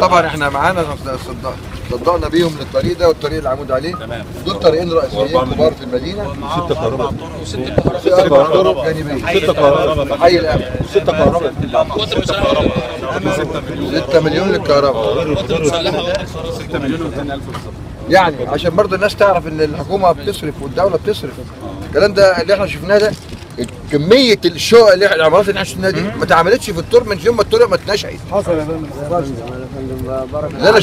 طبعا إحنا معانا صدقنا بيهم للطريق ده والطريق اللي عمود عليه. دول طريقين رئيسيين كبار في المدينة. ستة كهرباء. ستة كهرباء. ستة كهرباء. حي الأمن. ستة كهرباء. ستة كهرباء. 6 مليون للكهرباء. 6 مليون و 200000 بالظبط يعني عشان برضه الناس تعرف إن الحكومة بتصرف والدولة بتصرف. الكلام ده اللي إحنا شفناه ده كمية الشقق اللي إحنا العمارات اللي إحنا شفناها دي ما اتعملتش في الطور من يوم ما الطرق ما اتنشأت. حصل يا فندم. اللي أنا